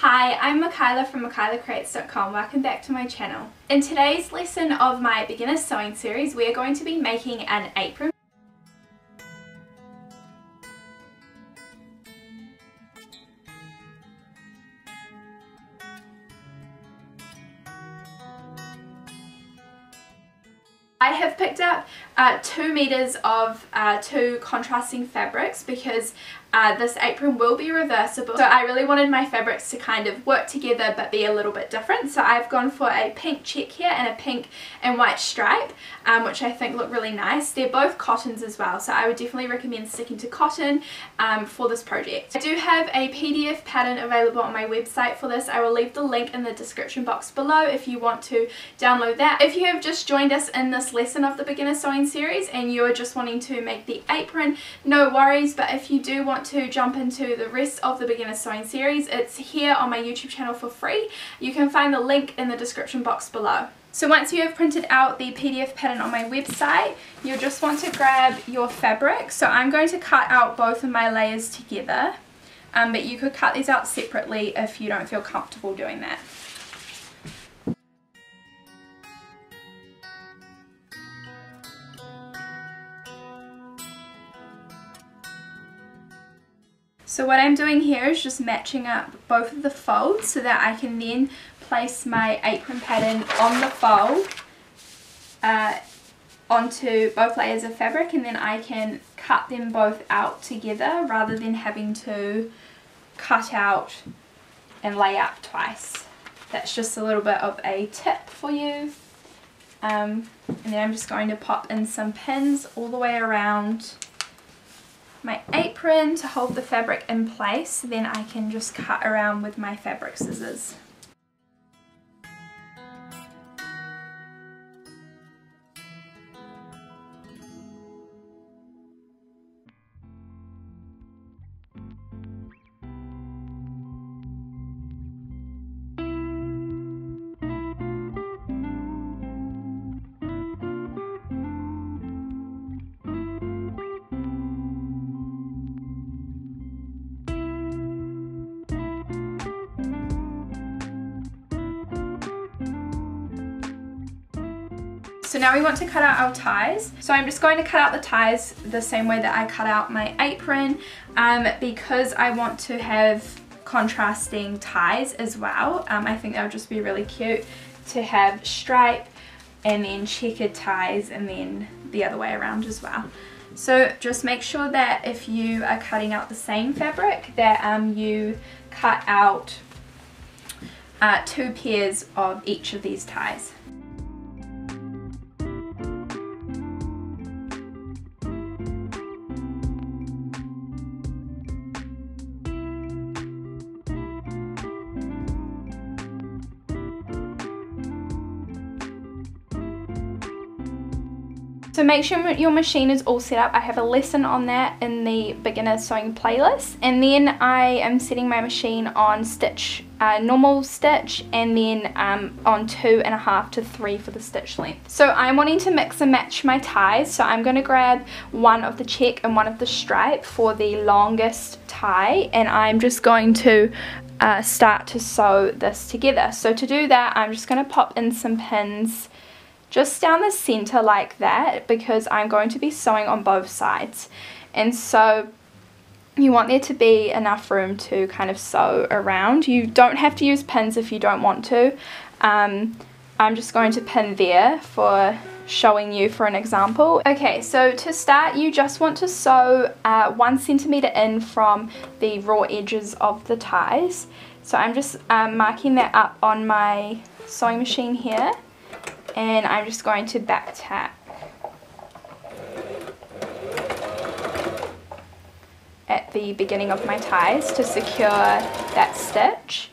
Hi, I'm Makyla from makylacreates.com. Welcome back to my channel. In today's lesson of my beginner sewing series, we are going to be making an apron. I have picked up uh, two meters of uh, two contrasting fabrics because uh, this apron will be reversible. So I really wanted my fabrics to kind of work together but be a little bit different. So I've gone for a pink check here and a pink and white stripe um, which I think look really nice. They're both cottons as well so I would definitely recommend sticking to cotton um, for this project. I do have a PDF pattern available on my website for this. I will leave the link in the description box below if you want to download that. If you have just joined us in this lesson of the beginner sewing series and you are just wanting to make the apron no worries but if you do want want to jump into the rest of the beginner sewing series, it's here on my YouTube channel for free. You can find the link in the description box below. So once you have printed out the PDF pattern on my website, you'll just want to grab your fabric. So I'm going to cut out both of my layers together, um, but you could cut these out separately if you don't feel comfortable doing that. So what I'm doing here is just matching up both of the folds so that I can then place my apron pattern on the fold uh, onto both layers of fabric and then I can cut them both out together rather than having to cut out and lay up twice. That's just a little bit of a tip for you. Um, and then I'm just going to pop in some pins all the way around my apron to hold the fabric in place then I can just cut around with my fabric scissors. So now we want to cut out our ties. So I'm just going to cut out the ties the same way that I cut out my apron um, because I want to have contrasting ties as well. Um, I think that would just be really cute to have stripe and then checkered ties and then the other way around as well. So just make sure that if you are cutting out the same fabric that um, you cut out uh, two pairs of each of these ties. So make sure your machine is all set up. I have a lesson on that in the beginner sewing playlist. And then I am setting my machine on stitch, uh, normal stitch, and then um, on two and a half to three for the stitch length. So I'm wanting to mix and match my ties. So I'm going to grab one of the check and one of the stripe for the longest tie. And I'm just going to uh, start to sew this together. So to do that, I'm just going to pop in some pins just down the center like that because I'm going to be sewing on both sides and so you want there to be enough room to kind of sew around you don't have to use pins if you don't want to um, I'm just going to pin there for showing you for an example. Okay, so to start you just want to sew uh, one centimeter in from the raw edges of the ties. So I'm just um, marking that up on my sewing machine here and I'm just going to back tack at the beginning of my ties to secure that stitch.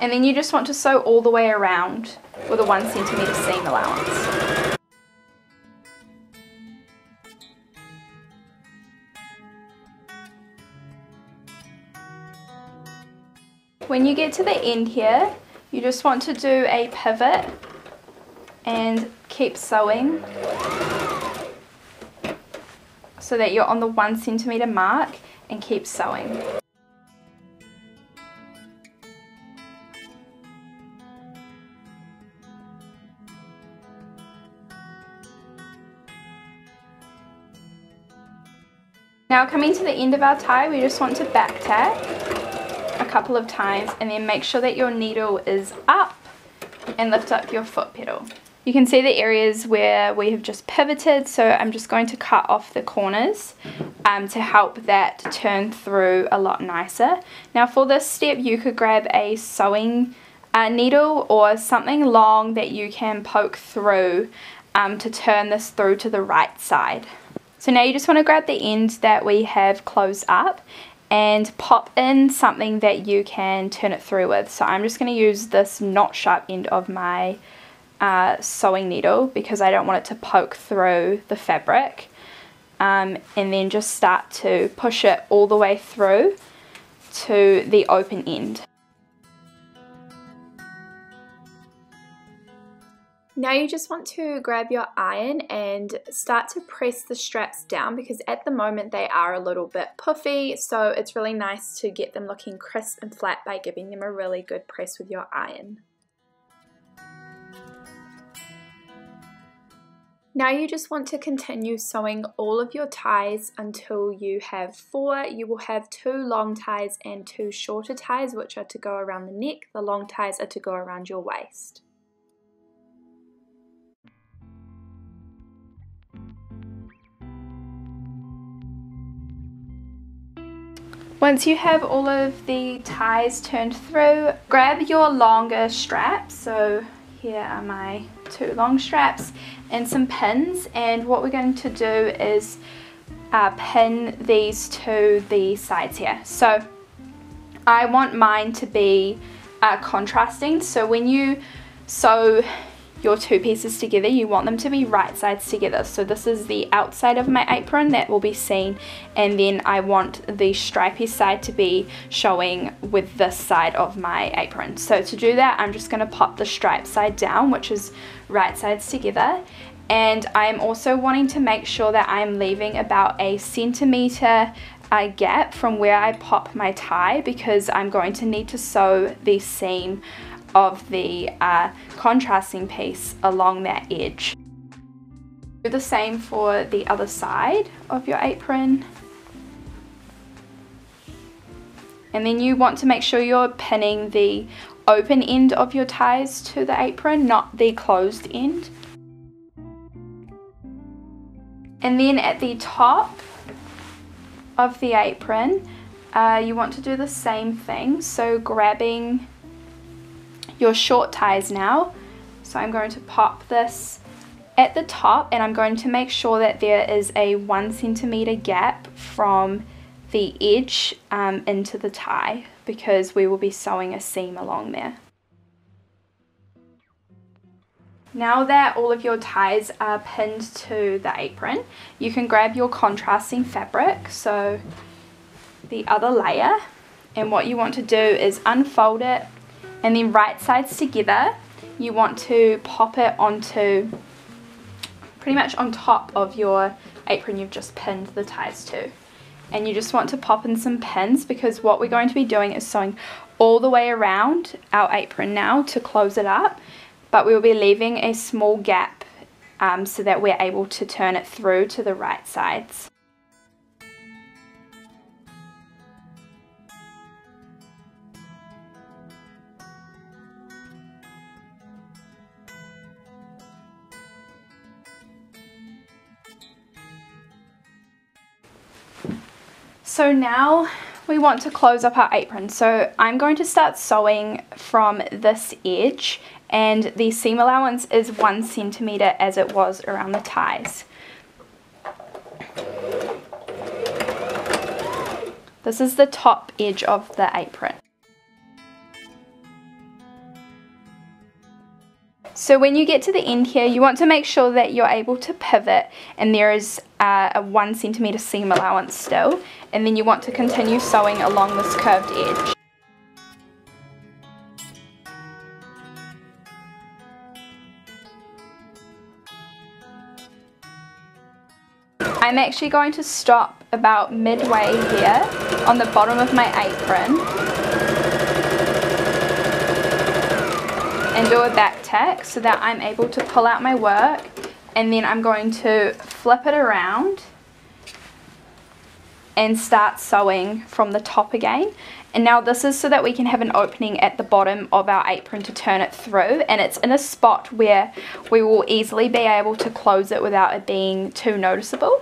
And then you just want to sew all the way around with a one centimeter seam allowance. When you get to the end here, you just want to do a pivot and keep sewing so that you're on the one centimeter mark and keep sewing. Now coming to the end of our tie, we just want to back tack couple of times and then make sure that your needle is up and lift up your foot pedal. You can see the areas where we have just pivoted, so I'm just going to cut off the corners um, to help that turn through a lot nicer. Now for this step, you could grab a sewing uh, needle or something long that you can poke through um, to turn this through to the right side. So now you just want to grab the end that we have closed up and pop in something that you can turn it through with. So I'm just going to use this not sharp end of my uh, sewing needle because I don't want it to poke through the fabric. Um, and then just start to push it all the way through to the open end. Now you just want to grab your iron and start to press the straps down because at the moment they are a little bit puffy so it's really nice to get them looking crisp and flat by giving them a really good press with your iron. Now you just want to continue sewing all of your ties until you have four. You will have two long ties and two shorter ties which are to go around the neck. The long ties are to go around your waist. Once you have all of the ties turned through, grab your longer straps. So here are my two long straps and some pins. And what we're going to do is uh, pin these to the sides here. So I want mine to be uh, contrasting. So when you sew your two pieces together you want them to be right sides together. So this is the outside of my apron that will be seen and then I want the stripy side to be showing with this side of my apron. So to do that I'm just going to pop the stripe side down which is right sides together. And I'm also wanting to make sure that I'm leaving about a centimeter uh, gap from where I pop my tie because I'm going to need to sew the seam of the uh, contrasting piece along that edge. Do the same for the other side of your apron. And then you want to make sure you're pinning the open end of your ties to the apron, not the closed end. And then at the top of the apron, uh, you want to do the same thing. So grabbing your short ties now. So I'm going to pop this at the top and I'm going to make sure that there is a one centimeter gap from the edge um, into the tie because we will be sewing a seam along there. Now that all of your ties are pinned to the apron, you can grab your contrasting fabric, so the other layer, and what you want to do is unfold it and then right sides together you want to pop it onto pretty much on top of your apron you've just pinned the ties to and you just want to pop in some pins because what we're going to be doing is sewing all the way around our apron now to close it up but we will be leaving a small gap um, so that we're able to turn it through to the right sides. So now we want to close up our apron. So I'm going to start sewing from this edge and the seam allowance is one centimeter as it was around the ties. This is the top edge of the apron. So when you get to the end here, you want to make sure that you're able to pivot and there is uh, a one centimeter seam allowance still. And then you want to continue sewing along this curved edge. I'm actually going to stop about midway here on the bottom of my apron and do a back tack so that I'm able to pull out my work and then I'm going to flip it around and start sewing from the top again and now this is so that we can have an opening at the bottom of our apron to turn it through and it's in a spot where we will easily be able to close it without it being too noticeable.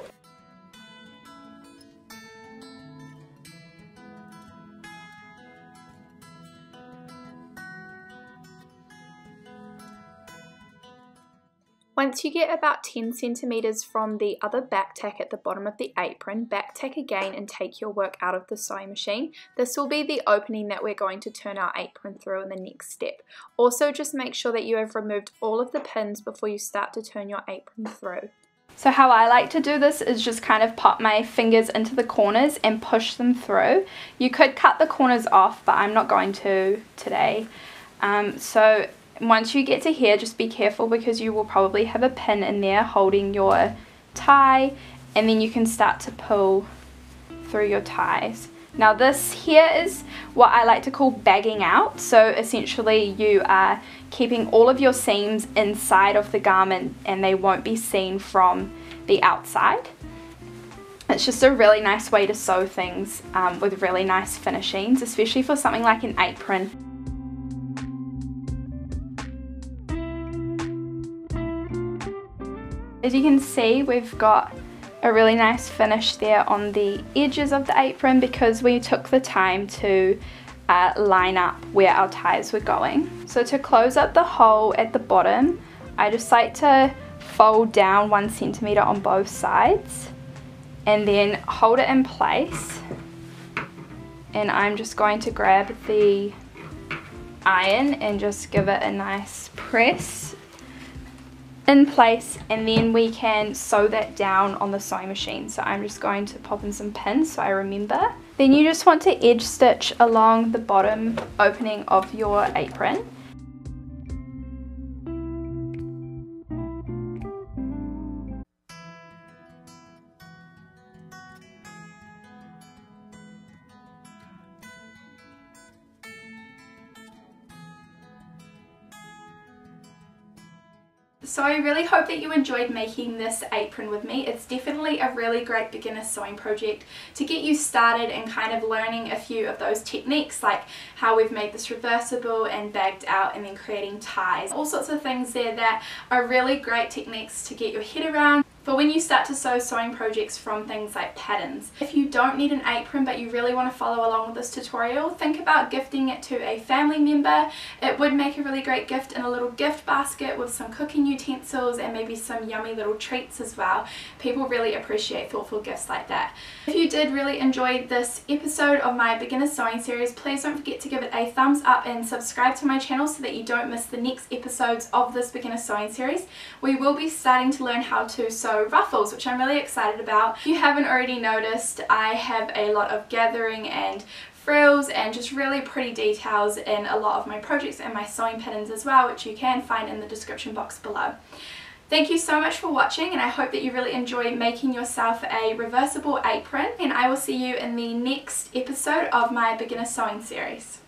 Once you get about 10 centimeters from the other back tack at the bottom of the apron, back tack again and take your work out of the sewing machine. This will be the opening that we're going to turn our apron through in the next step. Also just make sure that you have removed all of the pins before you start to turn your apron through. So how I like to do this is just kind of pop my fingers into the corners and push them through. You could cut the corners off, but I'm not going to today. Um, so once you get to here just be careful because you will probably have a pin in there holding your tie and then you can start to pull through your ties. Now this here is what I like to call bagging out. So essentially you are keeping all of your seams inside of the garment and they won't be seen from the outside. It's just a really nice way to sew things um, with really nice finishings, especially for something like an apron. As you can see, we've got a really nice finish there on the edges of the apron because we took the time to uh, line up where our ties were going. So to close up the hole at the bottom, I just like to fold down one centimeter on both sides and then hold it in place. And I'm just going to grab the iron and just give it a nice press in place and then we can sew that down on the sewing machine. So I'm just going to pop in some pins so I remember. Then you just want to edge stitch along the bottom opening of your apron So I really hope that you enjoyed making this apron with me. It's definitely a really great beginner sewing project to get you started and kind of learning a few of those techniques like how we've made this reversible and bagged out and then creating ties. All sorts of things there that are really great techniques to get your head around for when you start to sew sewing projects from things like patterns. If you don't need an apron but you really want to follow along with this tutorial, think about gifting it to a family member. It would make a really great gift in a little gift basket with some cooking utensils and maybe some yummy little treats as well. People really appreciate thoughtful gifts like that. If you did really enjoy this episode of my beginner sewing series, please don't forget to give it a thumbs up and subscribe to my channel so that you don't miss the next episodes of this beginner sewing series. We will be starting to learn how to sew ruffles, which I'm really excited about. If you haven't already noticed, I have a lot of gathering and frills and just really pretty details in a lot of my projects and my sewing patterns as well, which you can find in the description box below. Thank you so much for watching and I hope that you really enjoy making yourself a reversible apron and I will see you in the next episode of my beginner sewing series.